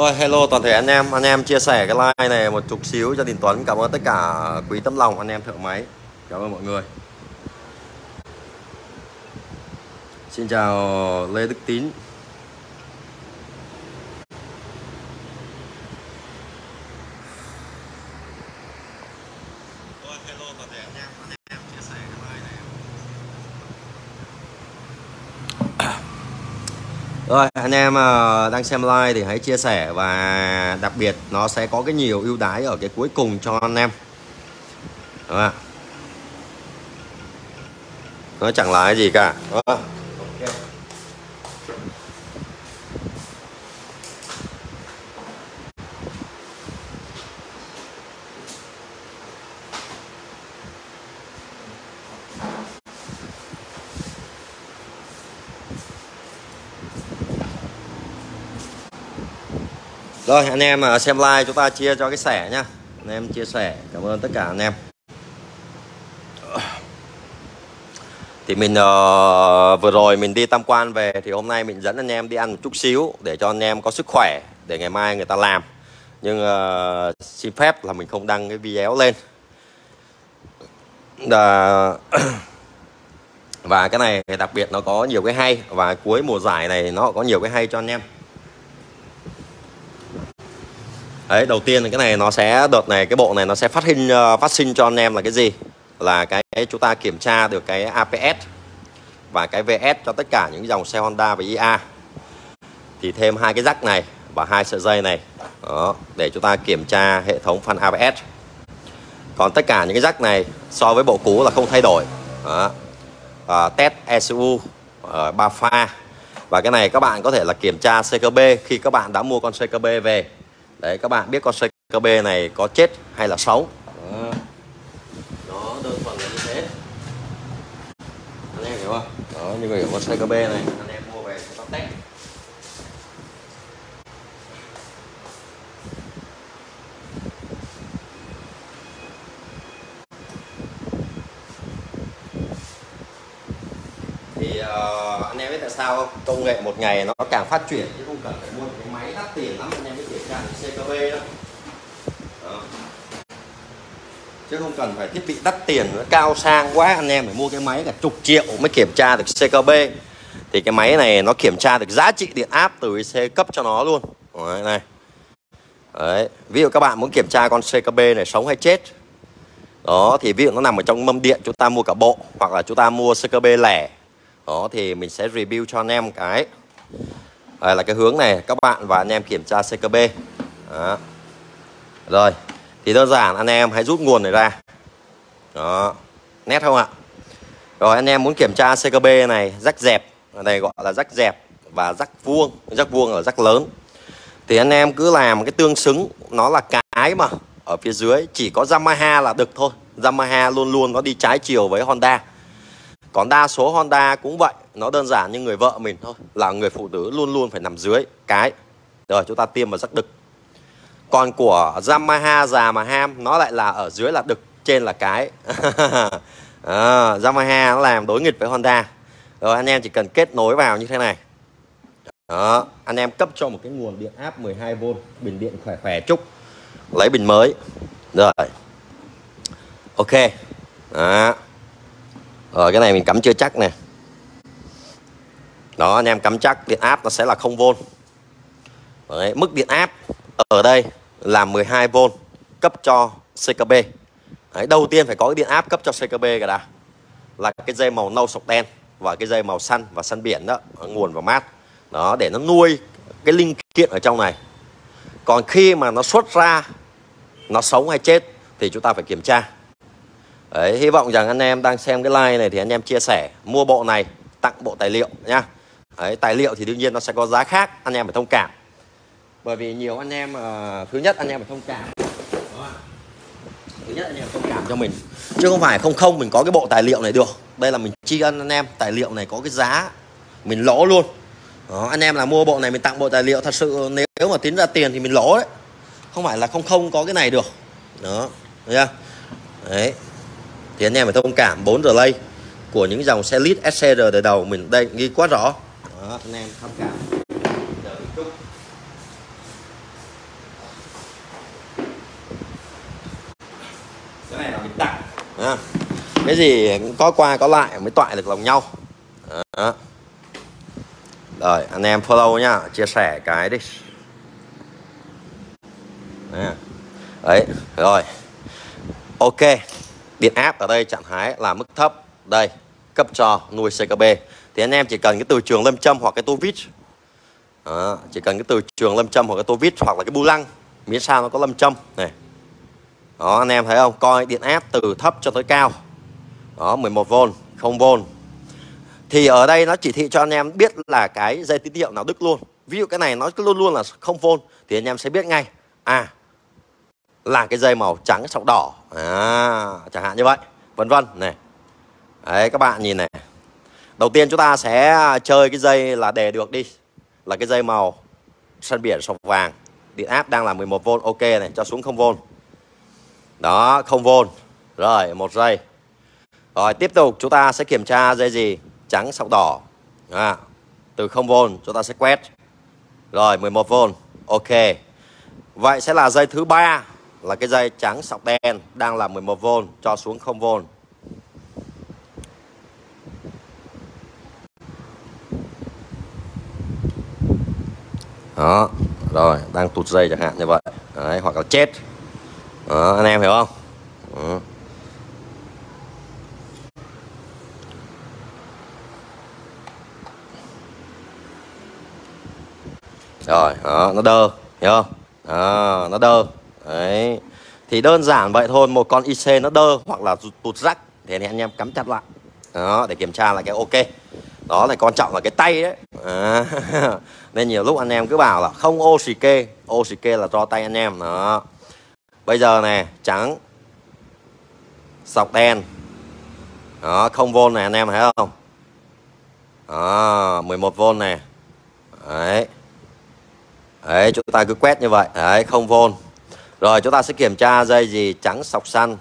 Rồi, hello toàn thể anh em. Anh em chia sẻ cái like này một chút xíu cho Đình Tuấn. Cảm ơn tất cả quý tấm lòng, anh em thợ máy. Cảm ơn mọi người. Xin chào Lê Đức Tín Rồi anh em ờ, đang xem like thì hãy chia sẻ và đặc biệt nó sẽ có cái nhiều ưu đãi ở cái cuối cùng cho anh em. Đúng không? Nó chẳng là cái gì cả. Đúng Rồi anh em à, xem like chúng ta chia cho cái sẻ nhá. Anh em chia sẻ. Cảm ơn tất cả anh em. Thì mình uh, vừa rồi mình đi tham quan về Thì hôm nay mình dẫn anh em đi ăn một chút xíu Để cho anh em có sức khỏe Để ngày mai người ta làm. Nhưng uh, xin phép là mình không đăng cái video lên. Và Và cái này đặc biệt nó có nhiều cái hay Và cuối mùa giải này nó có nhiều cái hay cho anh em. Đấy đầu tiên thì cái này nó sẽ đợt này cái bộ này nó sẽ phát sinh ờ, phát sinh cho anh em là cái gì? Là cái chúng ta kiểm tra được cái APS và cái VS cho tất cả những dòng xe Honda và IA thì thêm hai cái rắc này và hai sợi dây này. Đó, để chúng ta kiểm tra hệ thống phân ABS còn tất cả những cái rắc này so với bộ cũ là không thay đổi. Đó. À, test ECU ở ờ, ba pha. Và cái này các bạn có thể là kiểm tra CKB khi các bạn đã mua con CKB về đấy các bạn biết con CKB này có chết hay là sống? Đó. nó đơn thuần là như thế. Anh em hiểu không? Đó như vậy con CKB này. Anh em mua về chúng ta test. Thì uh, anh em biết tại sao không? Công nghệ một ngày nó càng phát triển chứ không cần phải mua cái máy đắt tiền lắm anh em mới kiểm tra được đó. đó. Chứ không cần phải thiết bị đắt tiền nó cao sang quá anh em phải mua cái máy cả chục triệu mới kiểm tra được CKB thì cái máy này nó kiểm tra được giá trị điện áp từ C cấp cho nó luôn. Đấy, này. Đấy. ví dụ các bạn muốn kiểm tra con CKB này sống hay chết. Đó thì ví dụ nó nằm ở trong mâm điện chúng ta mua cả bộ hoặc là chúng ta mua CKB lẻ. Đó thì mình sẽ review cho anh em cái. Đây là cái hướng này các bạn và anh em kiểm tra CKB đó. rồi, thì đơn giản, anh em hãy rút nguồn này ra. Đó. Nét không ạ? Rồi, anh em muốn kiểm tra CKB này, rắc dẹp. Ở đây gọi là rắc dẹp và rắc vuông. Rắc vuông ở rắc lớn. Thì anh em cứ làm cái tương xứng, nó là cái mà ở phía dưới, chỉ có Yamaha là được thôi. Yamaha luôn luôn nó đi trái chiều với Honda. Còn đa số Honda cũng vậy, nó đơn giản như người vợ mình thôi, là người phụ nữ luôn luôn phải nằm dưới, cái. Rồi, chúng ta tiêm vào rắc đực còn của Yamaha già mà ham nó lại là ở dưới là đực trên là cái. Ờ, à, Yamaha nó làm đối nghịch với Honda. Rồi anh em chỉ cần kết nối vào như thế này. Đó anh em cấp cho một cái nguồn điện áp 12V bình điện khỏe khỏe chút. Lấy bình mới. Rồi. Ok. Đó. Rồi cái này mình cắm chưa chắc nè. Đó anh em cắm chắc điện áp nó sẽ là 0V Đấy, mức điện áp ở đây là 12V cấp cho CKB Đấy, đầu tiên phải có cái điện áp cấp cho CKB cả đã. Là cái dây màu nâu sọc đen và cái dây màu xanh và xanh biển đó nguồn và mát. Đó để nó nuôi cái linh kiện ở trong này. Còn khi mà nó xuất ra nó sống hay chết thì chúng ta phải kiểm tra. Đấy, hy vọng rằng anh em đang xem cái like này thì anh em chia sẻ mua bộ này tặng bộ tài liệu nha Đấy, tài liệu thì đương nhiên nó sẽ có giá khác anh em phải thông cảm bởi vì nhiều anh em uh, thứ nhất anh em phải thông cảm. Thứ nhất anh em thông cảm cho mình. Chứ không phải không không mình có cái bộ tài liệu này được. Đây là mình tri ân anh em tài liệu này có cái giá. Mình lỗ luôn. Đó, anh em là mua bộ này mình tặng bộ tài liệu. Thật sự nếu mà tính ra tiền thì mình lỗ đấy. Không phải là không không có cái này được. Đó thấy chưa? Đấy. Thì anh em phải thông cảm. 4 relay của những dòng xe lít SCR đời đầu mình đây ghi quá rõ. Đó, anh em thông cảm à, cái gì có qua có lại mới toại được lòng nhau. Đó. rồi anh em follow nhá chia sẻ cái đi. Đấy rồi. Ok điện áp ở đây trạng thái là mức thấp. Đây cấp cho nuôi CKB thì anh em chỉ cần cái từ trường lâm châm hoặc cái tô vít. Đó, chỉ cần cái từ trường lâm châm hoặc cái tô vít hoặc là cái bu lăng miễn sao nó có lâm châm. Này. Đó anh em thấy không? Coi điện áp từ thấp cho tới cao đó 11V 0V thì ở đây nó chỉ thị cho anh em biết là cái dây tín hiệu nào đứt luôn. Ví dụ cái này nó luôn luôn là 0V thì anh em sẽ biết ngay. À là cái dây màu trắng sọc đỏ. À, chẳng hạn như vậy vân vân này. Đấy các bạn nhìn này. Đầu tiên chúng ta sẽ chơi cái dây là đề được đi. Là cái dây màu sân biển sọc vàng. Điện áp đang là 11V ok này cho xuống 0V đó 0V rồi một giây rồi tiếp tục chúng ta sẽ kiểm tra dây gì? Trắng sọc đỏ. À, từ 0V chúng ta sẽ quét. Rồi 11V ok. Vậy sẽ là dây thứ ba là cái dây trắng sọc đen đang là 11V cho xuống 0V đó. Rồi đang tụt dây chẳng hạn như vậy. Đấy, hoặc là chết. Đó, anh em hiểu không đó rồi đó, nó đơ hiểu không? Đó, nó đơ. Đấy. Thì đơn giản vậy thôi một con IC nó đơ hoặc là tụt rắc thì anh em cắm chặt lại. Đó để kiểm tra là cái ok. Đó là quan trọng là cái tay đấy. À, nên nhiều lúc anh em cứ bảo là không ô xì kê. Ô xì kê là do tay anh em đó. Bây giờ này trắng sọc đen. Đó không vô này anh em thấy không? Đó 11V này. Đấy đấy, chúng ta cứ quét như vậy. Đấy, không vôn. Rồi, chúng ta sẽ kiểm tra dây gì? Trắng, sọc xanh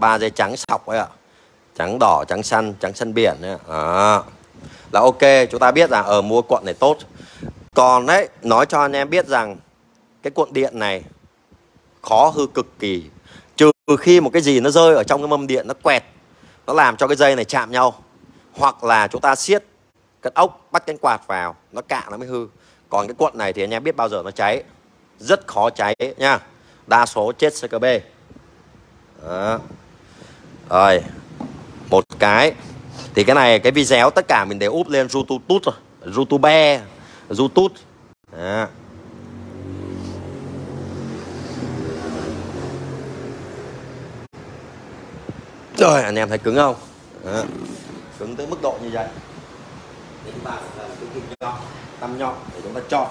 ba dây trắng, sọc ấy ạ. Trắng đỏ, trắng xanh trắng xanh biển ấy. đó. Là ok, chúng ta biết rằng ở mua cuộn này tốt. Còn đấy nói cho anh em biết rằng, cái cuộn điện này khó hư cực kỳ. Trừ khi một cái gì nó rơi ở trong cái mâm điện, nó quẹt, nó làm cho cái dây này chạm nhau. Hoặc là chúng ta siết cái ốc, bắt cánh quạt vào, nó cạn nó mới hư còn cái cuộn này thì anh em biết bao giờ nó cháy? Rất khó cháy nha. Đa số chết CKB Đó. rồi. Một cái. Thì cái này, cái video tất cả mình đều úp lên youtube rồi youtube. Youtube. Đó. rồi, anh em thấy cứng không? Đó. cứng tới mức độ như vậy để chúng ta là cái kim nhọn tăm nhọn để chúng ta chọn.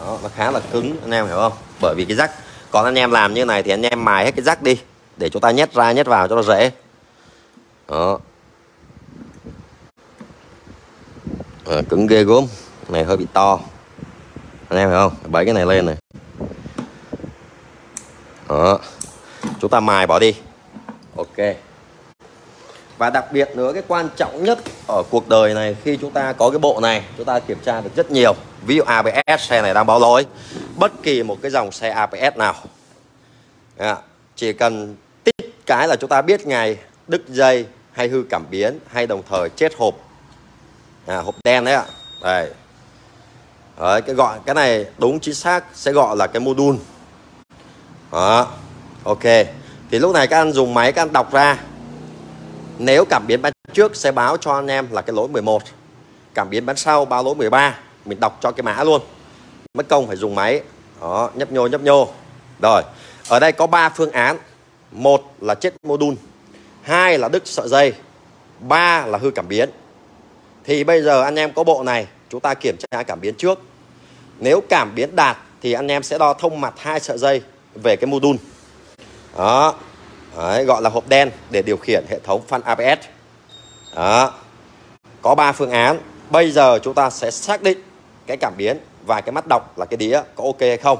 Đó nó khá là cứng anh em hiểu không? Bởi vì cái rắc còn anh em làm như này thì anh em mài hết cái rắc đi để chúng ta nhét ra nhét vào cho nó dễ. Đó. À, cứng ghê gốm này hơi bị to. Anh em hiểu không? Bấy cái này lên này. Đó. Chúng ta mài bỏ đi ok. Và đặc biệt nữa cái quan trọng nhất ở cuộc đời này khi chúng ta có cái bộ này chúng ta kiểm tra được rất nhiều. Ví dụ ABS xe này đang báo lỗi. Bất kỳ một cái dòng xe ABS nào. À, chỉ cần tích cái là chúng ta biết ngày đứt dây hay hư cảm biến hay đồng thời chết hộp. À, hộp đen đấy ạ. Đây. Đấy, cái gọi cái này đúng chính xác sẽ gọi là cái module. Đó. Ok thì lúc này các anh dùng máy các anh đọc ra. Nếu cảm biến bánh trước sẽ báo cho anh em là cái lỗi 11 Cảm biến bánh sau báo lỗi 13 Mình đọc cho cái mã luôn. Mất công phải dùng máy. Đó, nhấp nhô nhấp nhô. Rồi, ở đây có 3 phương án. Một là chết module. Hai là đứt sợi dây. Ba là hư cảm biến. Thì bây giờ anh em có bộ này Chúng ta kiểm tra cảm biến trước. Nếu cảm biến đạt thì anh em sẽ đo thông mặt hai sợi dây về cái module đó Đấy, gọi là hộp đen để điều khiển hệ thống phanh ABS. Đó. Có 3 phương án. Bây giờ chúng ta sẽ xác định cái cảm biến và cái mắt đọc là cái đĩa có ok hay không.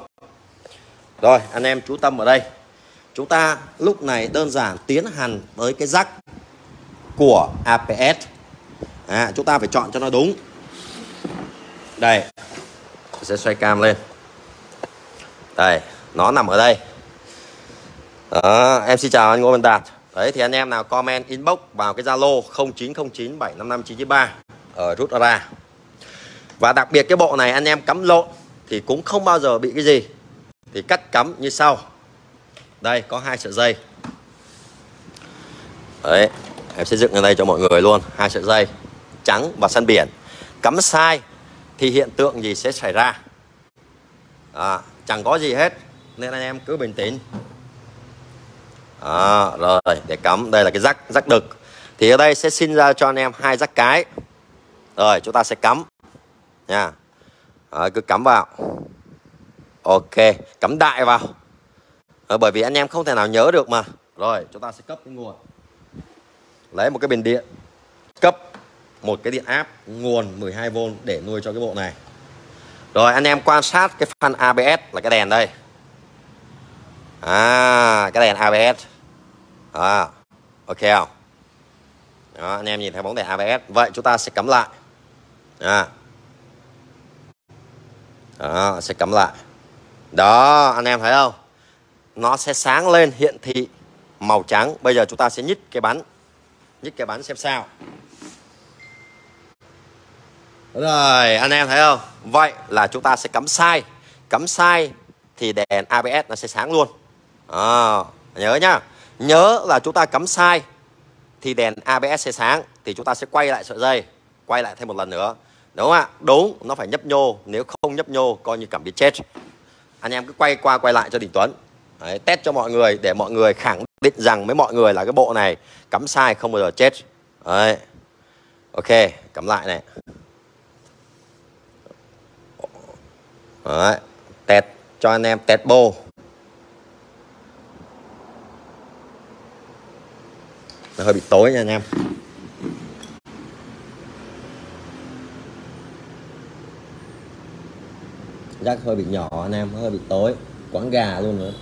Rồi, anh em chú tâm ở đây. Chúng ta lúc này đơn giản tiến hành tới cái rắc của APS. À, chúng ta phải chọn cho nó đúng. Đây. Sẽ xoay cam lên. đây nó nằm ở đây đó, em xin chào anh Ngô Văn Đạt. Đấy thì anh em nào comment inbox vào cái Zalo 0909755993 ở rút ra và đặc biệt cái bộ này anh em cắm lộn thì cũng không bao giờ bị cái gì. Thì cắt cắm như sau. Đây có hai sợi dây. Đấy em sẽ dựng ở đây cho mọi người luôn. Hai sợi dây trắng và săn biển. Cắm sai thì hiện tượng gì sẽ xảy ra? À, chẳng có gì hết nên anh em cứ bình tĩnh à, rồi để cắm. Đây là cái rắc rắc đực. Thì ở đây sẽ xin ra cho anh em hai rắc cái. Rồi chúng ta sẽ cắm. Nha. À, cứ cắm vào. Ok cắm đại vào. À, bởi vì anh em không thể nào nhớ được mà. Rồi chúng ta sẽ cấp cái nguồn. Lấy một cái bình điện. Cấp một cái điện áp nguồn 12V để nuôi cho cái bộ này. Rồi anh em quan sát cái fan ABS là cái đèn đây à cái đèn ABS à, ok không? Đó, anh em nhìn thấy bóng đèn ABS vậy chúng ta sẽ cắm lại. À. đó sẽ cắm lại. Đó anh em thấy không? Nó sẽ sáng lên hiện thị màu trắng. Bây giờ chúng ta sẽ nhích cái bắn. Nhích cái bắn xem sao. Rồi anh em thấy không? Vậy là chúng ta sẽ cắm sai. Cắm sai thì đèn ABS nó sẽ sáng luôn à, nhớ nhá. Nhớ là chúng ta cắm sai thì đèn ABS sẽ sáng thì chúng ta sẽ quay lại sợi dây quay lại thêm một lần nữa. Đúng không ạ? Đúng nó phải nhấp nhô. Nếu không nhấp nhô coi như cảm biến chết. Anh em cứ quay qua quay lại cho Đình Tuấn. Đấy, test cho mọi người để mọi người khẳng định rằng với mọi người là cái bộ này cắm sai không bao giờ chết. Đấy. ok cắm lại này. Đấy. test cho anh em test bô. Nó hơi bị tối nha anh em. Rác hơi bị nhỏ anh em, hơi bị tối. Quán gà luôn nữa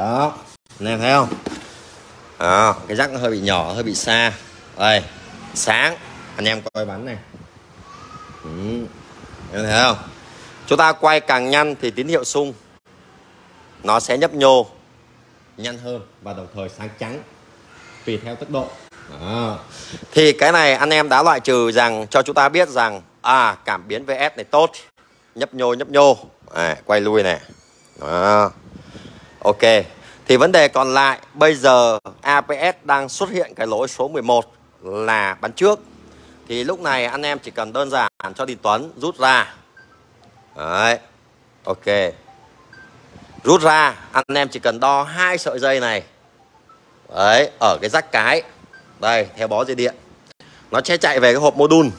đó anh em thấy không? À, cái rắc nó hơi bị nhỏ hơi bị xa. Đây sáng. Anh em coi bắn này. Ừ. em thấy không? Chúng ta quay càng nhanh thì tín hiệu sung. Nó sẽ nhấp nhô. Nhanh hơn và đồng thời sáng trắng tùy theo tốc độ. Đó. thì cái này anh em đã loại trừ rằng cho chúng ta biết rằng à cảm biến VS này tốt. Nhấp nhô nhấp nhô. À, quay lui này. Đó. Ok. Thì vấn đề còn lại bây giờ APS đang xuất hiện cái lỗi số 11 là bắn trước. Thì lúc này anh em chỉ cần đơn giản cho Đình Tuấn rút ra. Đấy. Ok. Rút ra, anh em chỉ cần đo hai sợi dây này. Đấy, ở cái rắc cái. Đây, theo bó dây điện. Nó sẽ chạy về cái hộp module.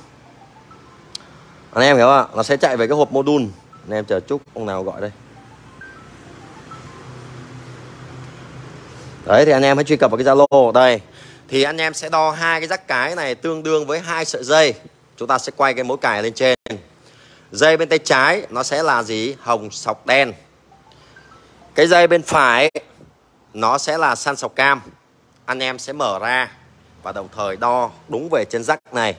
Anh em hiểu không ạ? Nó sẽ chạy về cái hộp module. Anh em chờ chút ông nào gọi đây. Đấy, thì anh em hãy truy cập vào cái zalo, đây. Thì anh em sẽ đo hai cái rắc cái này tương đương với hai sợi dây. Chúng ta sẽ quay cái mối cài lên trên. Dây bên tay trái, nó sẽ là gì? Hồng, sọc, đen. Cái dây bên phải, nó sẽ là san sọc, cam. Anh em sẽ mở ra và đồng thời đo đúng về chân rắc này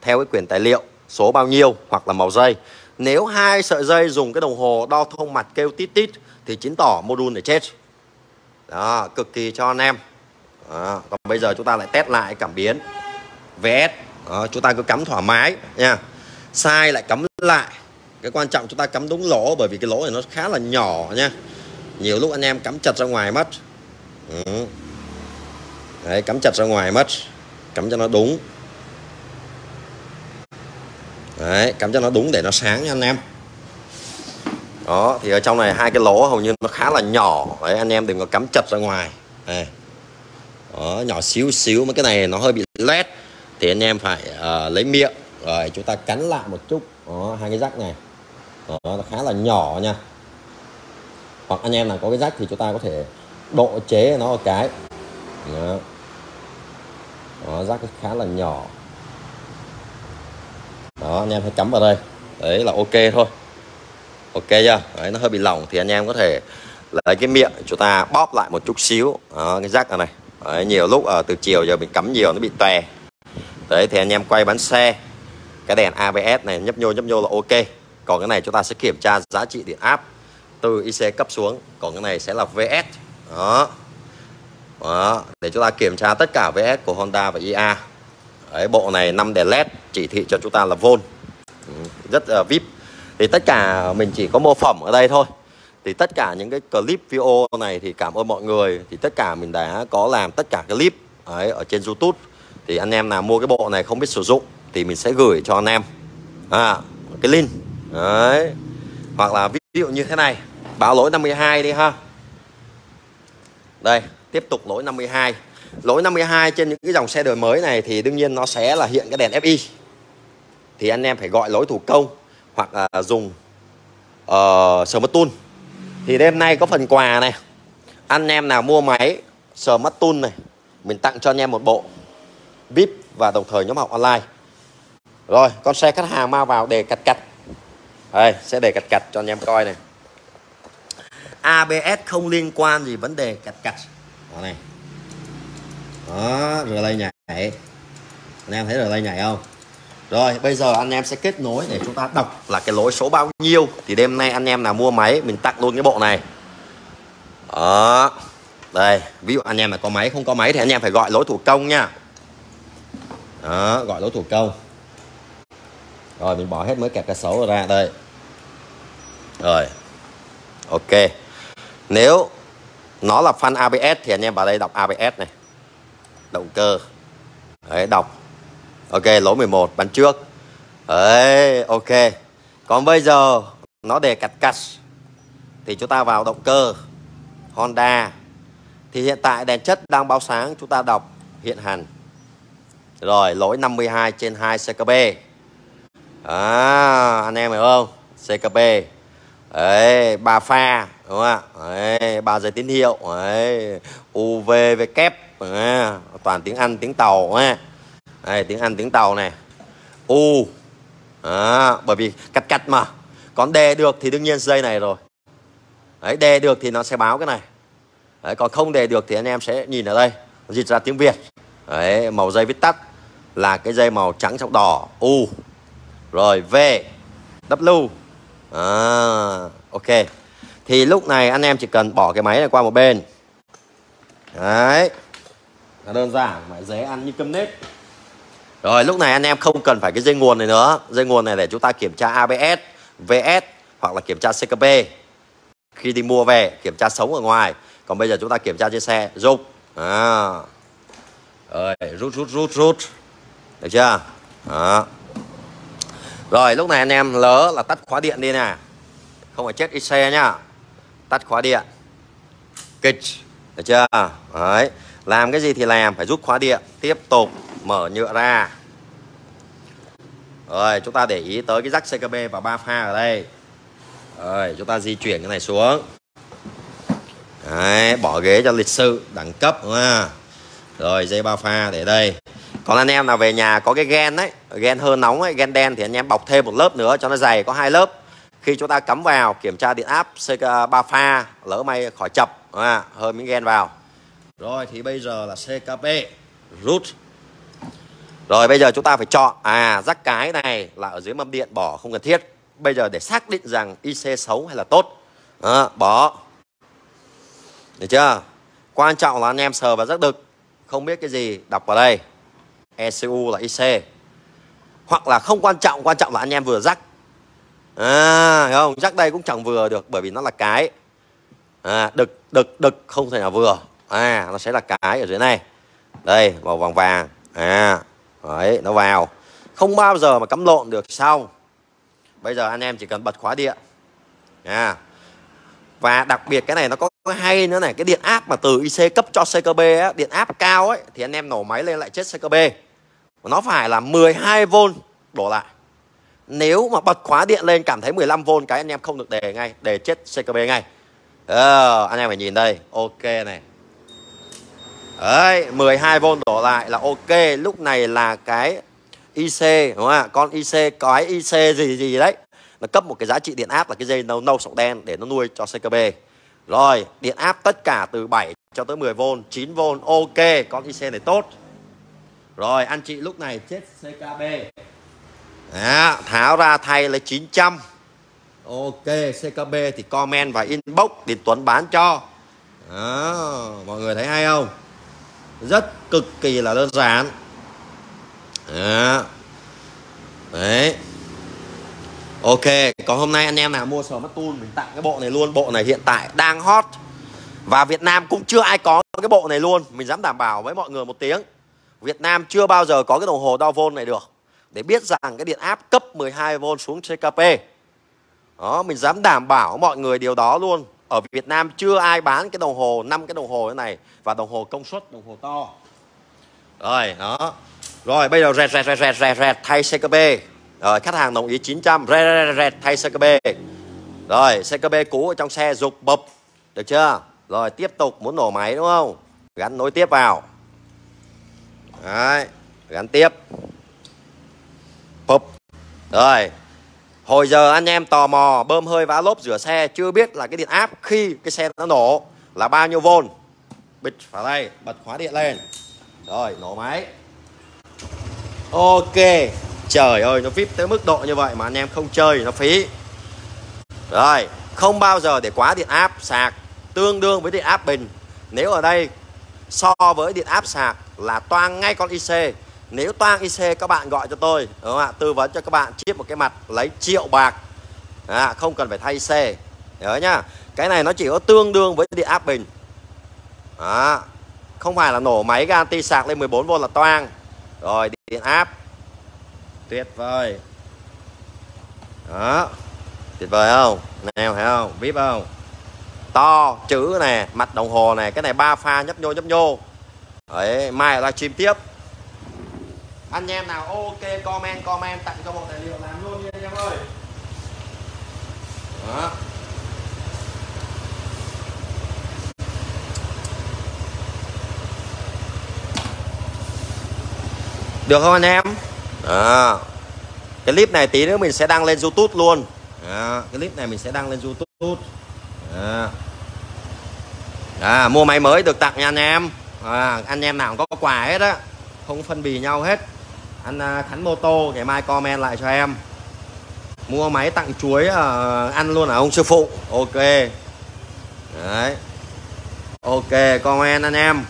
theo cái quyển tài liệu, số bao nhiêu hoặc là màu dây. Nếu hai sợi dây dùng cái đồng hồ đo thông mặt kêu tít tít thì chứng tỏ module này chết đó cực kỳ cho anh em. Đó. còn bây giờ chúng ta lại test lại cảm biến. VS đó, chúng ta cứ cắm thoải mái nha. Sai lại cắm lại. Cái quan trọng chúng ta cắm đúng lỗ bởi vì cái lỗ này nó khá là nhỏ nha. Nhiều lúc anh em cắm chặt ra ngoài mất. Ừ. đấy cắm chặt ra ngoài mất. Cắm cho nó đúng. Đấy cắm cho nó đúng để nó sáng nha anh em đó thì ở trong này hai cái lỗ hầu như nó khá là nhỏ. Đấy anh em đừng có cắm chặt ra ngoài. Này đó, nhỏ xíu xíu mà cái này nó hơi bị lét. Thì anh em phải uh, lấy miệng. Rồi chúng ta cắn lại một chút. Đó, hai cái rắc này. Đó, nó khá là nhỏ nha. Hoặc anh em nào có cái rắc thì chúng ta có thể độ chế nó một cái. Đó, đó rắc khá là nhỏ. Đó anh em phải cắm vào đây. Đấy là ok thôi ok chưa? Đấy, nó hơi bị lỏng thì anh em có thể lấy cái miệng chúng ta bóp lại một chút xíu. Đó, cái rắc này. Đấy, nhiều lúc ở từ chiều giờ mình cắm nhiều nó bị tè. đấy thì anh em quay bánh xe cái đèn ABS này nhấp nhô nhấp nhô là ok. Còn cái này chúng ta sẽ kiểm tra giá trị điện áp từ IC cấp xuống. Còn cái này sẽ là VS đó. Đó để chúng ta kiểm tra tất cả VS của Honda và IA đấy bộ này 5 đèn led chỉ thị cho chúng ta là vôn ừ, rất uh, vip thì tất cả mình chỉ có mô phỏng ở đây thôi. Thì tất cả những cái clip video này thì cảm ơn mọi người. Thì tất cả mình đã có làm tất cả clip ấy, ở trên YouTube. Thì anh em nào mua cái bộ này không biết sử dụng thì mình sẽ gửi cho anh em. À, cái link. Đấy. Hoặc là ví dụ như thế này. Báo lỗi 52 đi ha. Đây tiếp tục lỗi 52 lỗi 52 trên những cái dòng xe đời mới này thì đương nhiên nó sẽ là hiện cái đèn FI thì anh em phải gọi lỗi thủ công hoặc là dùng ờ, uh, Smart Tool thì đêm nay có phần quà này. Anh em nào mua máy Smart Tool này mình tặng cho anh em một bộ VIP và đồng thời nhóm học online. Rồi con xe khách hàng mau vào để cạch cạch. Đây sẽ để cạch cạch cho anh em coi này. ABS không liên quan gì vấn đề cạch cạch. Đó này. Đó relay nhảy. Anh em thấy relay nhảy không? Rồi, bây giờ anh em sẽ kết nối để chúng ta đọc là cái lỗi số bao nhiêu. Thì đêm nay anh em nào mua máy, mình tặng luôn cái bộ này. Đó. Đây, ví dụ anh em là có máy, không có máy thì anh em phải gọi lỗi thủ công nha. Đó, gọi lỗi thủ công. Rồi, mình bỏ hết mấy kẹp cá xấu ra, đây. Rồi. Ok. Nếu nó là fan ABS thì anh em vào đây đọc ABS này. Động cơ. Đấy, đọc ok lỗi 11 bắn trước. Đấy ok. Còn bây giờ nó để cắt cắt. Thì chúng ta vào động cơ. Honda. Thì hiện tại đèn chất đang báo sáng chúng ta đọc hiện hành rồi lỗi 52 trên 2 CKB à, anh em hiểu không? CKB đấy ba pha đúng không ạ? Đấy ba dây tín hiệu. Đấy UV với kép à, toàn tiếng Anh tiếng Tàu ha đây tiếng Anh tiếng Tàu này. U. À, bởi vì cắt cắt mà. Còn đề được thì đương nhiên dây này rồi. Đấy đề được thì nó sẽ báo cái này. Đấy, còn không đề được thì anh em sẽ nhìn ở đây. Dịch ra tiếng Việt. Đấy màu dây viết tắt là cái dây màu trắng trong đỏ. U. Rồi V. W. À, ok. Thì lúc này anh em chỉ cần bỏ cái máy này qua một bên. Đấy. Là đơn giản mà dễ ăn như cơm nếp rồi lúc này anh em không cần phải cái dây nguồn này nữa. Dây nguồn này để chúng ta kiểm tra ABS, VS hoặc là kiểm tra CKP Khi đi mua về kiểm tra sống ở ngoài. Còn bây giờ chúng ta kiểm tra trên xe Rút à. Rồi rút rút rút rút. Được chưa? À. Rồi lúc này anh em lỡ là tắt khóa điện đi nè. Không phải chết IC nhá. Tắt khóa điện. Kịch. Được chưa? Đấy. Làm cái gì thì làm Phải rút khóa điện. Tiếp tục mở nhựa ra. Rồi chúng ta để ý tới cái rắc CKB và ba pha ở đây. Rồi chúng ta di chuyển cái này xuống. Đấy, bỏ ghế cho lịch sự đẳng cấp đúng không? rồi dây ba pha để đây. Còn anh em nào về nhà có cái gen đấy gen hơi nóng ấy gen đen thì anh em bọc thêm một lớp nữa cho nó dày có hai lớp. Khi chúng ta cắm vào kiểm tra điện áp CK ba pha lỡ may khỏi chập đúng hơi miếng gen vào. Rồi thì bây giờ là CKP rút rồi bây giờ chúng ta phải chọn. À rắc cái này là ở dưới mâm điện bỏ không cần thiết. Bây giờ để xác định rằng IC xấu hay là tốt. À, Bỏ. Được chưa? Quan trọng là anh em sờ vào rắc đực. Không biết cái gì đọc vào đây. ECU là IC Hoặc là không quan trọng Quan trọng là anh em vừa rắc. À hiểu không? Rắc đây cũng chẳng vừa được Bởi vì nó là cái. À, Đực đực đực không thể nào vừa. À nó sẽ là cái ở dưới này. Đây màu vàng vàng. À. Đấy, nó vào. Không bao giờ mà cắm lộn được xong. Bây giờ anh em chỉ cần bật khóa điện. Nha. Và đặc biệt cái này nó có hay nữa này cái điện áp mà từ IC cấp cho CKB á, điện áp cao ấy thì anh em nổ máy lên lại chết CKB nó phải là 12V đổ lại. Nếu mà bật khóa điện lên cảm thấy 15V cái anh em không được đề ngay đề chết CKB ngay. Ờ, anh em phải nhìn đây. Ok này. Đấy, 12V đổ lại là ok. Lúc này là cái IC đúng không ạ? Con IC cái IC gì gì đấy. Nó cấp một cái giá trị điện áp là cái dây nâu nâu sọc đen để nó nuôi cho CKB rồi điện áp tất cả từ 7 cho tới 10V 9V ok. Con IC này tốt. Rồi anh chị lúc này chết CKB Đó, tháo ra thay lấy 900 ok CKB thì comment và inbox Điền Tuấn bán cho. Đó, mọi người thấy hay không? Rất cực kỳ là đơn giản. Đó. đấy. Ok còn hôm nay anh em nào mua sờ mắt tun mình tặng cái bộ này luôn. Bộ này hiện tại đang hot. Và Việt Nam cũng chưa ai có cái bộ này luôn. Mình dám đảm bảo với mọi người một tiếng. Việt Nam chưa bao giờ có cái đồng hồ đo volt này được. Để biết rằng cái điện áp cấp 12V xuống CKP đó, mình dám đảm bảo mọi người điều đó luôn ở Việt Nam chưa ai bán cái đồng hồ, năm cái đồng hồ thế này và đồng hồ công suất, đồng hồ to. Rồi, đó. Rồi, bây giờ rẹt rẹt rẹt rẹt rẹt rẹt, thay CKB rồi, khách hàng đồng ý 900 rẹt rẹt rẹt thay CKB rồi CKB cũ ở trong xe dục bập, được chưa? Rồi, tiếp tục muốn nổ máy, đúng không? Gắn nối tiếp vào. Đấy, gắn tiếp. Bập. Rồi. Hồi giờ anh em tò mò bơm hơi vá lốp rửa xe chưa biết là cái điện áp khi cái xe nó nổ là bao nhiêu vôn. Bịch vào đây, bật khóa điện lên. Rồi, nổ máy. Ok. Trời ơi, nó vip tới mức độ như vậy mà anh em không chơi nó phí. Rồi, không bao giờ để quá điện áp sạc tương đương với điện áp bình. Nếu ở đây so với điện áp sạc là toang ngay con IC nếu toang IC các bạn gọi cho tôi đúng không ạ? Tư vấn cho các bạn chip một cái mặt lấy triệu bạc. À, không cần phải thay xe, nhớ nhá. Cái này nó chỉ có tương đương với điện áp bình. À, không phải là nổ máy anti sạc lên 14V là toang. Rồi điện áp. Tuyệt vời. Đó. Tuyệt vời không? Nào thấy không? Vip không? To chữ này mặt đồng hồ này cái này ba pha nhấp nhô nhấp nhô. Đấy mai là chim tiếp anh em nào ok comment comment tặng cho bộ tài liệu làm luôn nha anh em ơi đó được không anh em đó. cái clip này tí nữa mình sẽ đăng lên youtube luôn đó. cái clip này mình sẽ đăng lên youtube đó. À, mua máy mới được tặng nha anh em à, anh em nào cũng có quà hết á không phân bì nhau hết anh à, Khánh Mô Tô ngày mai comment lại cho em. Mua máy tặng chuối uh, ăn luôn à ông sư phụ? Ok. Đấy. Ok comment anh em.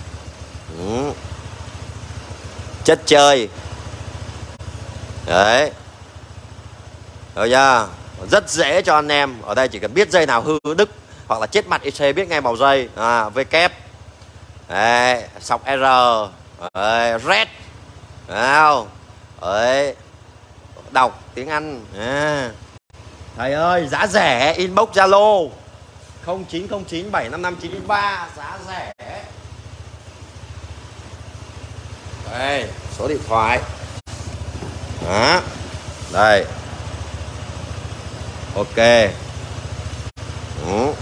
Ừ. chất chơi. Đấy. Rồi chưa? Rất dễ cho anh em. Ở đây chỉ cần biết dây nào hư đức hoặc là chết mặt IC biết ngay màu dây. À, V kép đấy, sọc R. Đấy, red. Không? Đấy. Đọc tiếng Anh. À. Thầy ơi, giá rẻ inbox Zalo 0909 755 giá rẻ. Đây, số điện thoại. Đó. Đây. Ok. Ừ.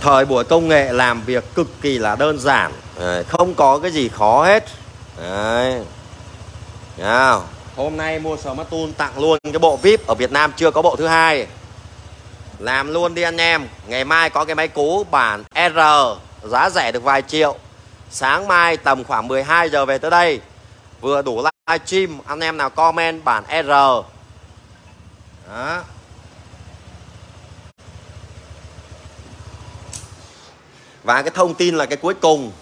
Thời buổi công nghệ làm việc cực kỳ là đơn giản, không có cái gì khó hết. Đấy nào Hôm nay mua Smart tặng luôn cái bộ VIP ở Việt Nam, chưa có bộ thứ hai. Làm luôn đi anh em. Ngày mai có cái máy cũ bản R, giá rẻ được vài triệu. Sáng mai tầm khoảng 12 giờ về tới đây. Vừa đủ live stream anh em nào comment bản R. Đó. Và cái thông tin là cái cuối cùng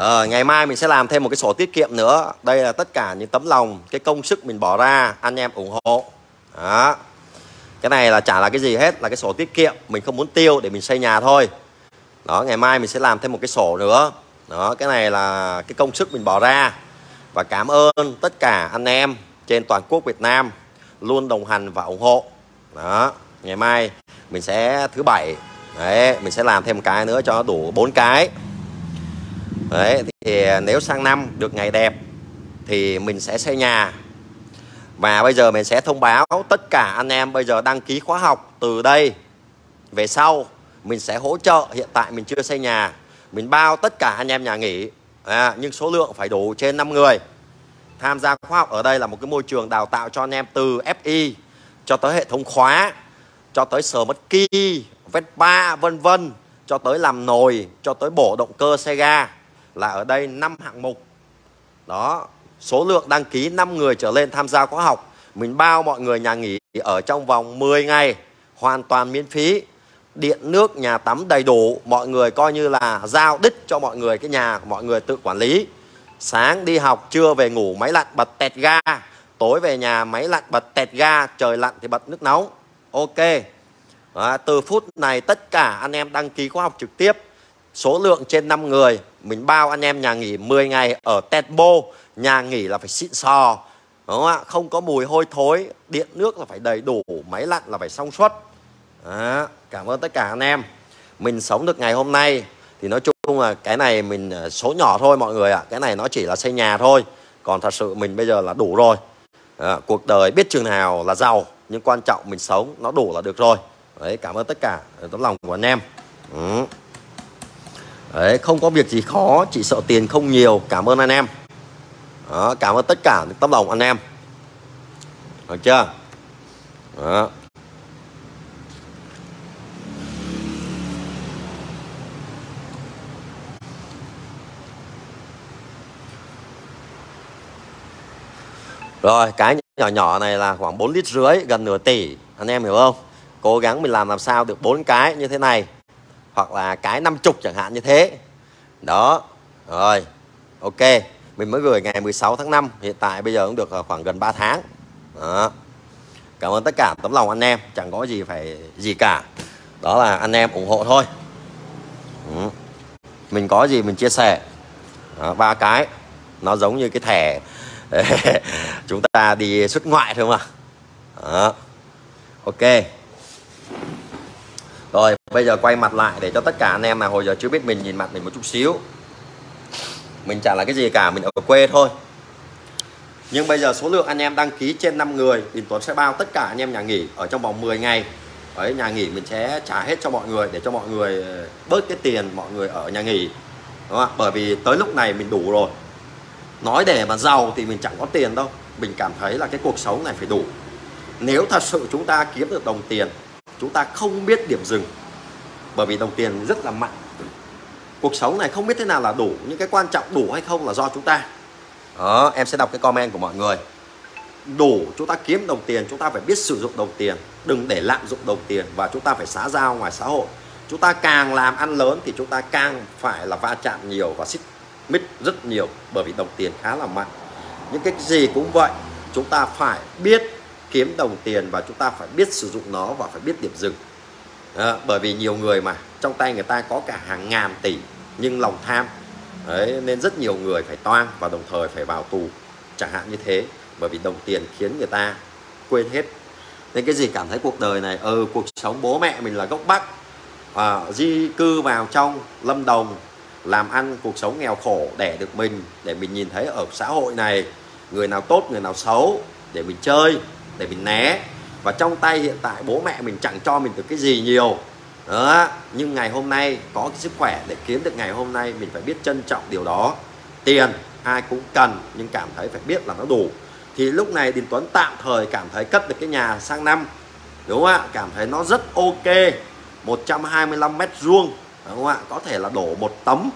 Ờ, ngày mai mình sẽ làm thêm một cái sổ tiết kiệm nữa. Đây là tất cả những tấm lòng cái công sức mình bỏ ra anh em ủng hộ. Đó. Cái này là chả là cái gì hết là cái sổ tiết kiệm. Mình không muốn tiêu để mình xây nhà thôi. Đó ngày mai mình sẽ làm thêm một cái sổ nữa. Đó cái này là cái công sức mình bỏ ra. Và cảm ơn tất cả anh em trên toàn quốc Việt Nam luôn đồng hành và ủng hộ. Đó ngày mai mình sẽ thứ bảy. Đấy mình sẽ làm thêm một cái nữa cho đủ bốn cái đấy thì à, nếu sang năm được ngày đẹp thì mình sẽ xây nhà. Và bây giờ mình sẽ thông báo tất cả anh em bây giờ đăng ký khóa học từ đây về sau. Mình sẽ hỗ trợ hiện tại mình chưa xây nhà. Mình bao tất cả anh em nhà nghỉ à, nhưng số lượng phải đủ trên 5 người. Tham gia khóa học ở đây là một cái môi trường đào tạo cho anh em từ FI cho tới hệ thống khóa cho tới sờ mất ki ba vân vân cho tới làm nồi cho tới bổ động cơ xe ga là ở đây 5 hạng mục. Đó số lượng đăng ký 5 người trở lên tham gia khóa học. Mình bao mọi người nhà nghỉ ở trong vòng 10 ngày hoàn toàn miễn phí. Điện nước nhà tắm đầy đủ. Mọi người coi như là giao đích cho mọi người cái nhà mọi người tự quản lý. Sáng đi học trưa về ngủ máy lạnh bật tẹt ga. Tối về nhà máy lạnh bật tẹt ga trời lạnh thì bật nước nóng. Ok. Đó, từ phút này tất cả anh em đăng ký khóa học trực tiếp. Số lượng trên 5 người mình bao anh em nhà nghỉ 10 ngày ở Tetbo nhà nghỉ là phải xịn sò đúng không ạ? Không có mùi hôi thối điện nước là phải đầy đủ máy lạnh là phải xong suốt đó. cảm ơn tất cả anh em. Mình sống được ngày hôm nay thì nói chung là cái này mình ờ, số nhỏ thôi mọi người ạ. Cái này nó chỉ là xây nhà thôi. Còn thật sự mình bây giờ là đủ rồi. À, cuộc đời biết chừng nào là giàu nhưng quan trọng mình sống nó đủ là được rồi. Đấy cảm ơn tất cả ờ, tấm lòng của anh em. Ừ đấy không có việc gì khó chỉ sợ tiền không nhiều. Cảm ơn anh em. Đó, cảm ơn tất cả tấm lòng anh em. Được chưa? Đó. Rồi cái nhỏ nhỏ này là khoảng 4 lít rưỡi gần nửa tỷ. Anh em hiểu không? Cố gắng mình làm làm sao được bốn cái như thế này hoặc là cái năm chục chẳng hạn như thế. Đó, rồi, ok. Mình mới gửi ngày 16 tháng 5 hiện tại bây giờ cũng được ờ, khoảng gần 3 tháng. Đó. cảm ơn tất cả tấm lòng anh em, chẳng có gì phải, gì cả. Đó là anh em ủng hộ thôi. Ừ. mình có gì mình chia sẻ. Ba cái, nó giống như cái thẻ chúng ta đi xuất ngoại thôi mà. Đó. ok rồi bây giờ quay mặt lại để cho tất cả anh em mà hồi giờ chưa biết mình nhìn mặt mình một chút xíu. Mình chẳng là cái gì cả mình ở quê thôi. Nhưng bây giờ số lượng anh em đăng ký trên 5 người Bình Tuấn sẽ bao tất cả anh em nhà nghỉ ở trong vòng 10 ngày. Đấy, nhà nghỉ mình sẽ trả hết cho mọi người để cho mọi người ờ, bớt cái tiền mọi người ở nhà nghỉ. Đúng không? Bởi vì tới lúc này mình đủ rồi. Nói để mà giàu thì mình chẳng có tiền đâu. Mình cảm thấy là cái cuộc sống này phải đủ. Nếu thật sự chúng ta kiếm được đồng tiền Chúng ta không biết điểm dừng Bởi vì đồng tiền rất là mạnh. Cuộc sống này không biết thế nào là đủ những cái quan trọng đủ hay không là do chúng ta. Đó, em sẽ đọc cái comment của mọi người. Đủ chúng ta kiếm đồng tiền Chúng ta phải biết sử dụng đồng tiền. Đừng để lạm dụng đồng tiền Và chúng ta phải xá giao ngoài xã hội. Chúng ta càng làm ăn lớn thì chúng ta càng phải là va chạm nhiều và xích mít rất nhiều bởi vì đồng tiền khá là mạnh. Những cái gì cũng vậy chúng ta phải biết kiếm đồng tiền và chúng ta phải biết sử dụng nó và phải biết điểm dừng. À, bởi vì nhiều người mà trong tay người ta có cả hàng ngàn tỷ nhưng lòng tham. Đấy, nên rất nhiều người phải toan và đồng thời phải vào tù. Chẳng hạn như thế bởi vì đồng tiền khiến người ta quên hết. Nên cái gì cảm thấy cuộc đời này ờ ừ, cuộc sống bố mẹ mình là gốc bắc. À, di cư vào trong lâm đồng làm ăn cuộc sống nghèo khổ để được mình để mình nhìn thấy ở xã hội này người nào tốt người nào xấu để mình chơi để mình né. Và trong tay hiện tại bố mẹ mình chẳng cho mình được cái gì nhiều. Đó, nhưng ngày hôm nay có cái sức khỏe để kiếm được ngày hôm nay, mình phải biết trân trọng điều đó. Tiền, ai cũng cần, nhưng cảm thấy phải biết là nó đủ. Thì lúc này Đình Tuấn tạm thời cảm thấy cất được cái nhà sang năm, đúng không ạ? Cảm thấy nó rất ok 125 mét vuông, đúng không ạ? Có thể là đổ một tấm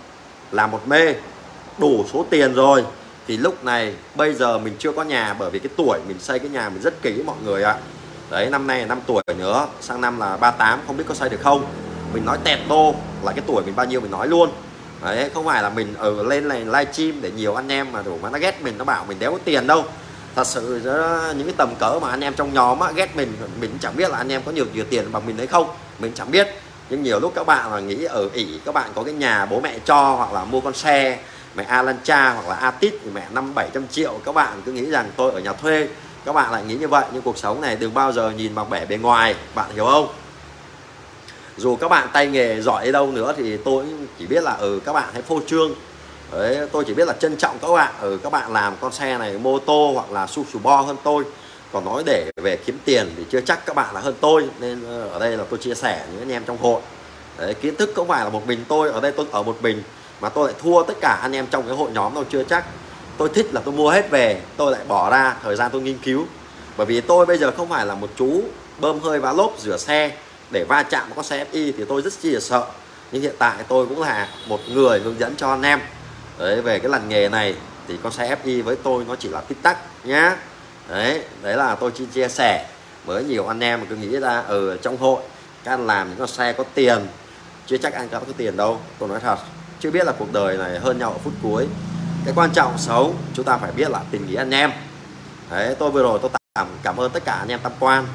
là một mê, đủ số tiền rồi thì lúc này bây giờ mình chưa có nhà bởi vì cái tuổi mình xây cái nhà mình rất kỹ mọi người ạ. Đấy năm nay là năm tuổi nữa sang năm là 38 không biết có xây được không? Mình nói tẹt đô là cái tuổi mình bao nhiêu mình nói luôn. Đấy không phải là mình ở lên này live stream để nhiều anh em mà đủ mà nó ghét mình nó bảo mình đéo có tiền đâu. Thật sự những cái tầm cỡ mà anh em trong nhóm á, ghét mình mình chẳng biết là anh em có nhiều nhiều tiền bằng mình đấy không mình chẳng biết. Nhưng nhiều lúc các bạn là nghĩ ừ, ở ỉ các bạn có cái nhà bố mẹ cho hoặc là mua con xe mẹ Alancha hoặc là Atit thì mẹ năm bảy trăm triệu. Các bạn cứ nghĩ rằng tôi ở nhà thuê các bạn lại nghĩ như vậy. Nhưng cuộc sống này đừng bao giờ nhìn bằng vẻ bề ngoài. Bạn hiểu không? Dù các bạn tay nghề giỏi đâu nữa thì tôi chỉ biết là ừ các bạn hãy phô trương. Đấy, tôi chỉ biết là trân trọng các bạn. Ừ các bạn làm con xe này mô tô hoặc là su bo hơn tôi. Còn nói để về kiếm tiền thì chưa chắc các bạn là hơn tôi. Nên ờ, ở đây là tôi chia sẻ những anh em trong hội. Đấy, kiến thức không phải là một mình tôi. Ở đây tôi ở một mình mà tôi lại thua tất cả anh em trong cái hội nhóm đâu chưa chắc. Tôi thích là tôi mua hết về, tôi lại bỏ ra thời gian tôi nghiên cứu. Bởi vì tôi bây giờ không phải là một chú bơm hơi vá lốp rửa xe để va chạm có xe FI thì tôi rất chi là sợ. Nhưng hiện tại tôi cũng là một người hướng dẫn cho anh em. Đấy, về cái làn nghề này thì con xe FI với tôi nó chỉ là tích tắc nhá. Đấy đấy là tôi chỉ chia sẻ với nhiều anh em mà cứ nghĩ ra ở trong hội các anh làm những con xe có tiền, chưa chắc anh có có tiền đâu, tôi nói thật chưa biết là cuộc đời này hơn nhau ở phút cuối. Cái quan trọng xấu, chúng ta phải biết là tình nghĩa anh em. Đấy, tôi vừa rồi tôi cảm cảm ơn tất cả anh em tam quan.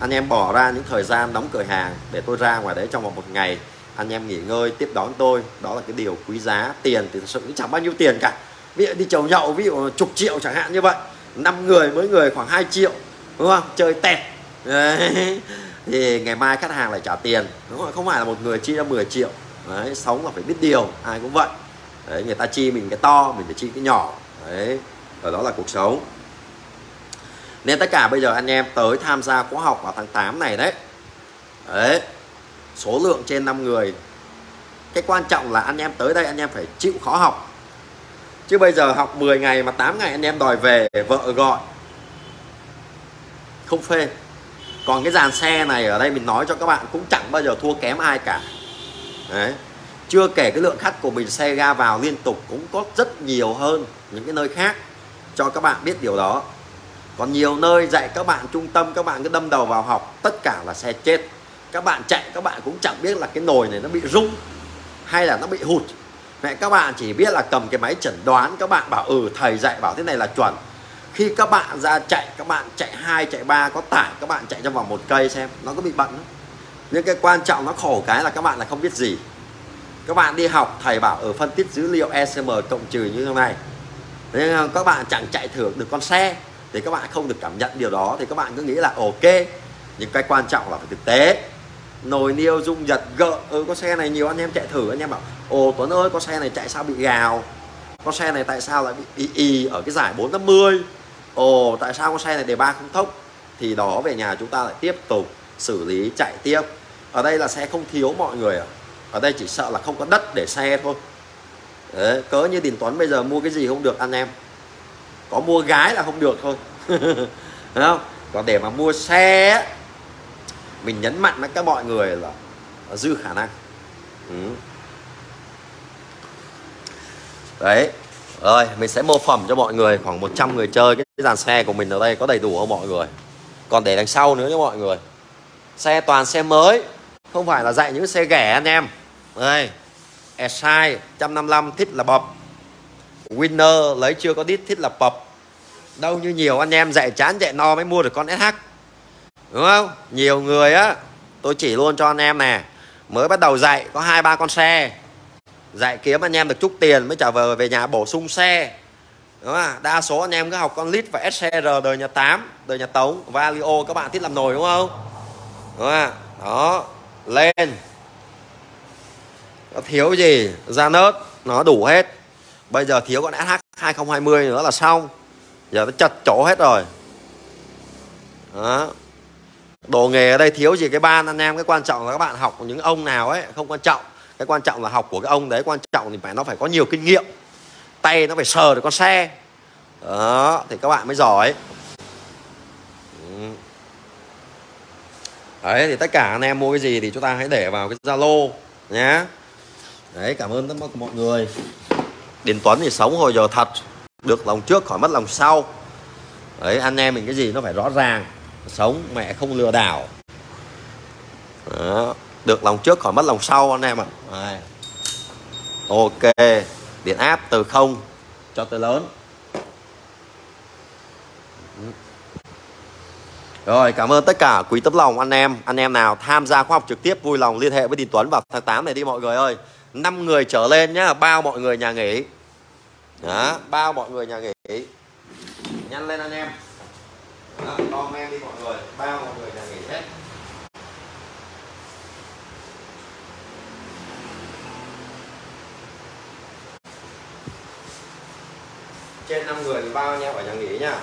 Anh em bỏ ra những thời gian đóng cửa hàng để tôi ra ngoài đấy trong vòng một ngày. Anh em nghỉ ngơi, tiếp đón tôi. Đó là cái điều quý giá. Tiền thì thật sự, chẳng bao nhiêu tiền cả. Ví dụ đi chầu nhậu, ví dụ chục triệu chẳng hạn như vậy. Năm người, mỗi người khoảng 2 triệu, đúng không? Chơi tẹt. Đấy. thì ngày mai khách hàng lại trả tiền. Đúng không? không phải là một người chi ra 10 triệu đấy, sống là phải biết điều ai cũng vậy. Đấy, người ta chi mình cái to mình phải chi cái nhỏ. Đấy ở đó là cuộc sống. Nên tất cả bây giờ anh em tới tham gia khóa học vào tháng 8 này đấy. Đấy số lượng trên 5 người. Cái quan trọng là anh em tới đây anh em phải chịu khó học. Chứ bây giờ học 10 ngày mà 8 ngày anh em đòi về vợ gọi. Không phê. Còn cái dàn xe này ở đây mình nói cho các bạn cũng chẳng bao giờ thua kém ai cả đấy. Chưa kể cái lượng khách của mình xe ga vào liên tục cũng có rất nhiều hơn những cái nơi khác. Cho các bạn biết điều đó. Còn nhiều nơi dạy các bạn trung tâm, các bạn cứ đâm đầu vào học, tất cả là xe chết. Các bạn chạy, các bạn cũng chẳng biết là cái nồi này nó bị rung hay là nó bị hụt. Mẹ các bạn chỉ biết là cầm cái máy chẩn đoán, các bạn bảo ừ thầy dạy bảo thế này là chuẩn. Khi các bạn ra chạy, các bạn chạy hai, chạy ba, có tải, các bạn chạy trong vòng một cây xem, nó có bị bận không? Nhưng cái quan trọng nó khổ cái là các bạn là không biết gì. Các bạn đi học thầy bảo ở phân tích dữ liệu ECM cộng trừ như thế này. Nhưng các bạn chẳng chạy thử được con xe thì các bạn không được cảm nhận điều đó thì các bạn cứ nghĩ là ok nhưng cái quan trọng là phải thực tế. Nồi niêu dung giật gợ ừ có xe này nhiều anh em chạy thử anh em bảo ồ Tuấn ơi có xe này chạy sao bị gào? Con xe này tại sao lại bị y, y ở cái giải 450 ồ tại sao con xe này đề ba không thốc? Thì đó về nhà chúng ta lại tiếp tục xử lý chạy tiếp. Ở đây là xe không thiếu mọi người ạ. Ở đây chỉ sợ là không có đất để xe thôi. Đấy, cỡ như Đình toán bây giờ mua cái gì không được anh em. Có mua gái là không được thôi. Đúng không? Còn để mà mua xe mình nhấn mạnh với các mọi người là, là dư khả năng. Ừ. đấy. Rồi mình sẽ mô phẩm cho mọi người khoảng 100 người chơi. Cái dàn xe của mình ở đây có đầy đủ không mọi người? Còn để đằng sau nữa cho mọi người xe toàn xe mới. Không phải là dạy những xe ghẻ anh em. Đây Esai 155 thích là bọc Winner lấy chưa có đít thích là bọc đâu như nhiều anh em dạy chán, dạy no mới mua được con SH đúng không? Nhiều người á, tôi chỉ luôn cho anh em nè, mới bắt đầu dạy có hai ba con xe. Dạy kiếm anh em được chút tiền mới trở về về nhà bổ sung xe. Đúng không? đa số anh em cứ học con lít và SCR đời nhà 8 đời nhà Tống, Valio các bạn thích làm nồi, đúng không? Đúng không? đó, lên. Nó thiếu gì? Ra nớt, nó đủ hết. Bây giờ thiếu con SH 2020 nữa là xong. Giờ nó chật chỗ hết rồi. Đó. Đồ nghề ở đây thiếu gì cái ban anh em? Cái quan trọng là các bạn học của những ông nào ấy, không quan trọng. Cái quan trọng là học của cái ông đấy, quan trọng thì phải, nó phải có nhiều kinh nghiệm. Tay nó phải sờ được con xe. Đó, thì các bạn mới giỏi. Đấy, thì tất cả anh em mua cái gì thì chúng ta hãy để vào cái zalo nhé đấy, cảm ơn tất cả mọi người. Điền tuấn thì sống hồi giờ thật, được lòng trước khỏi mất lòng sau. Đấy, anh em mình cái gì nó phải rõ ràng. Sống, mẹ không lừa đảo. Đó. được lòng trước khỏi mất lòng sau anh em ạ. À. ok, điện áp từ không cho tới lớn. Rồi cảm ơn tất cả quý tấm lòng anh em. Anh em nào tham gia khóa học trực tiếp vui lòng liên hệ với Đình Tuấn vào tháng 8 này đi mọi người ơi. 5 người trở lên nhá Bao mọi người nhà nghỉ. Đó Bao mọi người nhà nghỉ. Nhanh lên anh em. Đó, Comment đi mọi người Bao mọi người nhà nghỉ hết. Trên 5 người thì bao nhau ở nhà nghỉ nha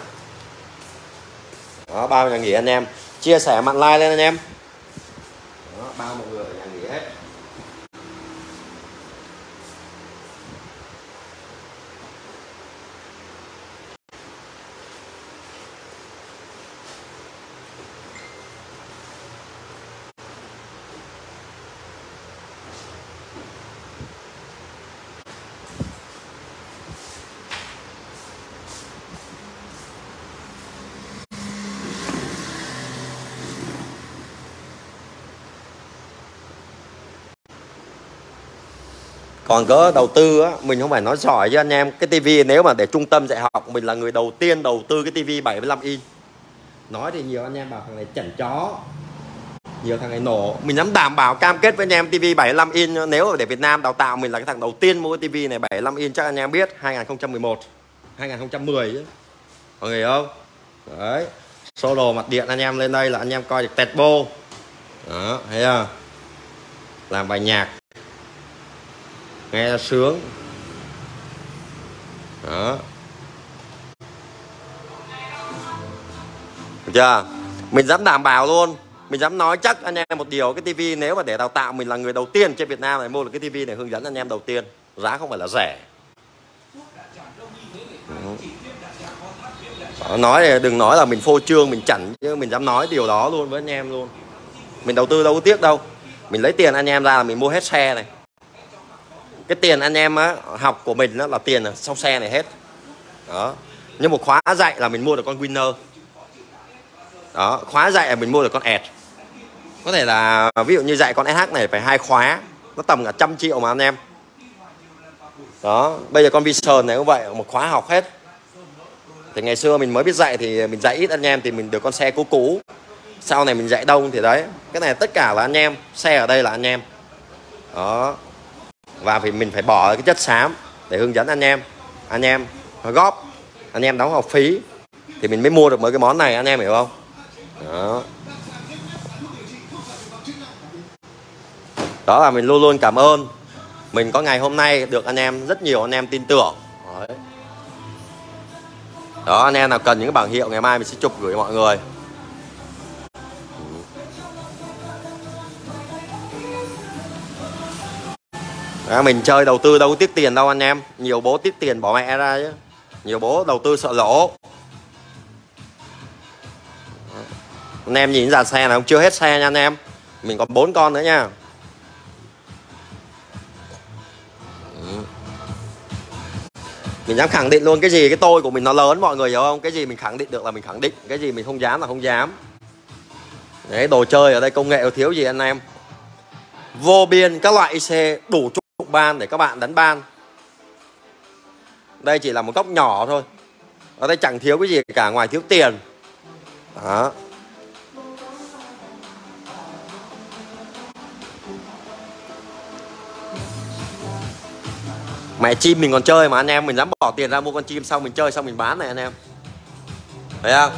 đó bao nhà nghỉ anh em. Chia sẻ mạng like lên anh em đó, bao mọi người ở nhà nghỉ hết còn cỡ đầu tư á, mình không phải nói giỏi với anh em. Cái tivi nếu mà để trung tâm dạy học, mình là người đầu tiên đầu tư cái tivi 75 inch. Nói thì nhiều anh em bảo thằng này chẩn chó. Nhiều thằng này nổ. Mình dám đảm bảo cam kết với anh em tivi 75 inch. Nếu để Việt Nam đào tạo, mình là cái thằng đầu tiên mua cái tivi này 75 inch, chắc anh em biết 2011 2010 chứ. Mọi người không? Đấy. Sơ đồ mặt điện anh em lên đây là anh em coi được tẹt bô. Đó, thấy không làm bài nhạc nghe sướng. Đó. Được chưa? Mình dám đảm bảo luôn. Mình dám nói chắc anh em một điều cái tivi nếu mà để đào tạo mình là người đầu tiên trên Việt Nam này mua được cái tivi này hướng dẫn anh em đầu tiên. Giá không phải là rẻ. Đó. nói đừng nói là mình phô trương mình chảnh, chứ mình dám nói điều đó luôn với anh em luôn. Mình đầu tư đâu có tiếc đâu. Mình lấy tiền anh em ra là mình mua hết xe này cái tiền anh em á, học của mình đó là tiền ở xe này hết. Đó. Nhưng một khóa dạy là mình mua được con winner. Đó khóa dạy là mình mua được con ad có thể là ví dụ như dạy con SH này phải hai khóa nó tầm cả trăm triệu mà anh em. Đó bây giờ con Vision này cũng vậy một khóa học hết. Thì ngày xưa mình mới biết dạy thì mình dạy ít anh em thì mình được con xe cũ cũ. Sau này mình dạy đông thì đấy. Cái này tất cả là anh em xe ở đây là anh em. Đó và vì mình phải bỏ cái chất xám để hướng dẫn anh em. Anh em góp, anh em đóng học phí thì mình mới mua được mấy cái món này, anh em hiểu không? Đó. Đó là mình luôn luôn cảm ơn. Mình có ngày hôm nay được anh em, rất nhiều anh em tin tưởng. Đó, anh em nào cần những cái bảng hiệu, ngày mai mình sẽ chụp gửi mọi người. À, mình chơi đầu tư đâu có tiếc tiền đâu anh em. Nhiều bố tiếc tiền bỏ mẹ ra chứ. Nhiều bố đầu tư sợ lỗ. Anh em nhìn dàn xe này không chưa hết xe nha anh em. Mình còn bốn con nữa nha. Mình dám khẳng định luôn cái gì cái tôi của mình nó lớn mọi người hiểu không? Cái gì mình khẳng định được là mình khẳng định cái gì mình không dám là không dám. Đấy đồ chơi ở đây công nghệ thiếu gì anh em? Vô biên các loại IC đủ ban để các bạn đánh ban. Đây chỉ là một góc nhỏ thôi. Ở đây chẳng thiếu cái gì cả, ngoài thiếu tiền. Đó. Mẹ chim mình còn chơi mà, anh em mình dám bỏ tiền ra mua con chim xong mình chơi, xong mình bán này, anh em. Thấy không?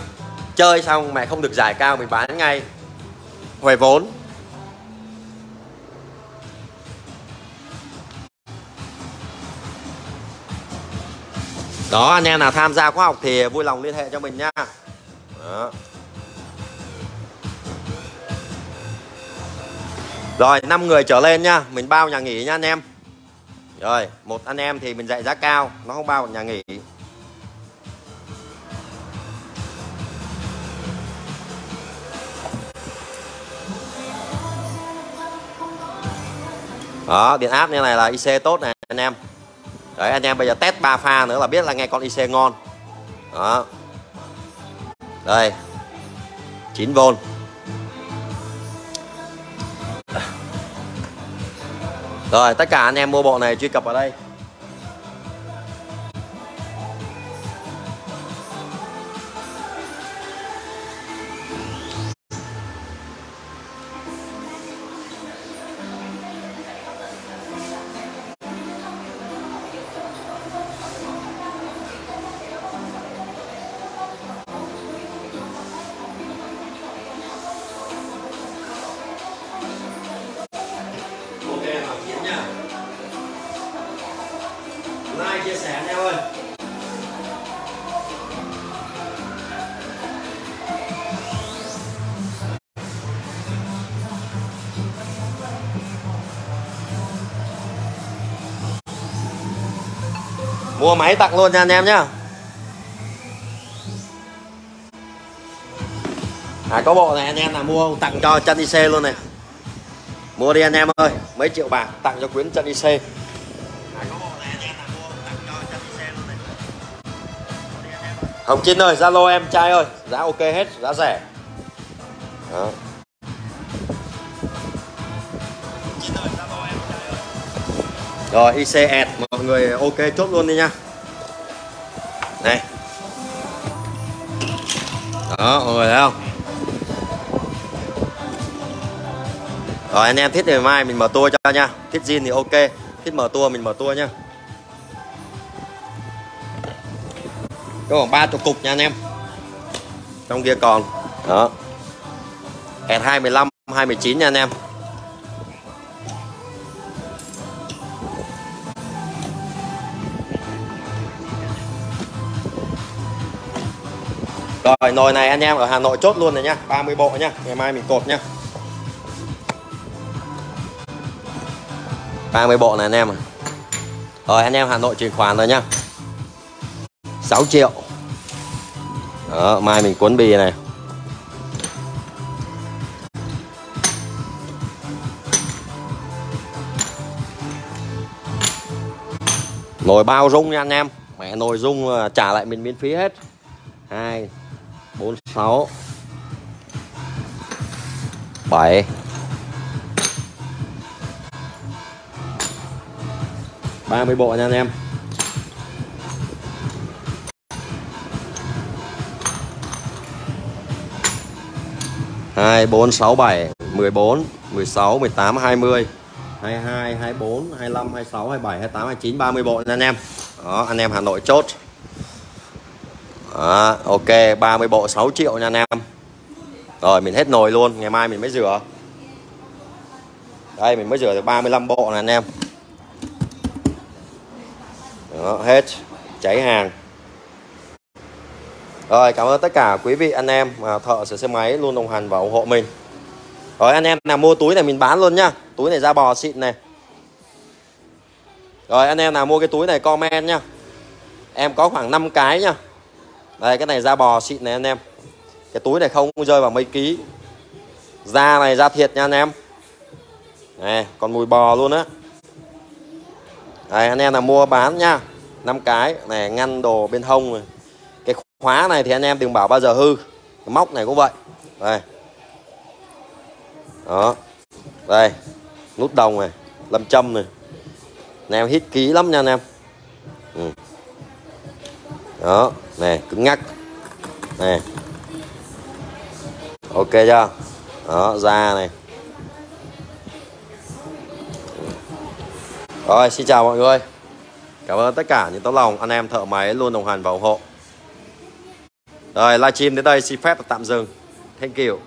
Chơi xong mẹ không được giải cao, mình bán ngay. Huề vốn. Đó, anh em nào tham gia khóa học thì vui lòng liên hệ cho mình nha đó. rồi 5 người trở lên nha mình bao nhà nghỉ nha anh em. Rồi, một anh em thì mình dạy giá cao, nó không bao nhà nghỉ. Đó, điện áp như này là IC tốt này, anh em đấy, anh em bây giờ test 3 pha nữa là biết là nghe con IC ngon. Đó. Đây. 9V Rồi, tất cả anh em mua bộ này truy cập vào đây. Máy tặng luôn nha anh em nhá à, có bộ này anh em là mua tặng cho chân IC luôn này mua đi anh em ơi mấy triệu bạc tặng cho quyến chân IC à, Hồng Chín ơi, Zalo em trai ơi, giá ok hết, giá rẻ. Đó. Rồi IC mọi người ok chốt luôn đi nha. Này. Đó, mọi người thấy không? Rồi anh em thích thì mai mình mở tour cho nha. Thích zin thì ok, thích mở tour mình mở tour nha. có khoảng ba chục cục nha anh em trong kia còn đó ẹt 215 219 nha anh em Rồi, nồi này anh em ở Hà Nội chốt luôn rồi nhá. 30 bộ nhá. Ngày mai mình cột nhá. 30 bộ này anh em Rồi, anh em Hà Nội chuyển khoản rồi nhá. 6 triệu. Đó, mai mình cuốn bì này. Nồi bao rung nha anh em. Mẹ, nồi rung à, trả lại mình miễn phí hết. Hai bốn, sáu. Bảy. Ba mươi bộ nha anh em. Hai, bốn, sáu, bảy. Mười bốn, mười sáu, mười tám, hai mươi. hai hai hai bốn, hai năm hai sáu, hai bảy, hai tám, hai chín, ba mươi bộ nha anh em. Đó, anh em Hà Nội chốt đó, ok 30 bộ 6 triệu nha anh em. Rồi mình hết nồi luôn ngày mai mình mới rửa. Đây mình mới rửa được 35 bộ nè anh em. Đó, hết cháy hàng. Rồi cảm ơn tất cả quý vị anh em mà thợ sửa xe máy luôn đồng hành và ủng hộ mình. Rồi anh em nào mua túi này mình bán luôn nhá. Túi này da bò xịn này. Rồi anh em nào mua cái túi này comment nhá. Em có khoảng 5 cái nhá. Đây cái này da bò xịn này anh em. Cái túi này không rơi vào mấy ký. Da này da thiệt nha anh em. Này còn mùi bò luôn á. Đây anh em là mua bán nha, 5 cái này ngăn đồ bên hông này. Khóa này thì anh em đừng bảo bao giờ hư. Cái móc này cũng vậy. Đây. Đó. Đây nút đồng này lâm châm này. Anh em hít ký lắm nha anh em. Ừ. đó nè, cứng ngắc. Nè. Ok chưa? Đó da này. Rồi, xin chào mọi người. Cảm ơn tất cả những tấm lòng anh em, thợ máy luôn đồng hành và ủng hộ. Rồi, livestream đến đây, xin phép tạm dừng. Thank you.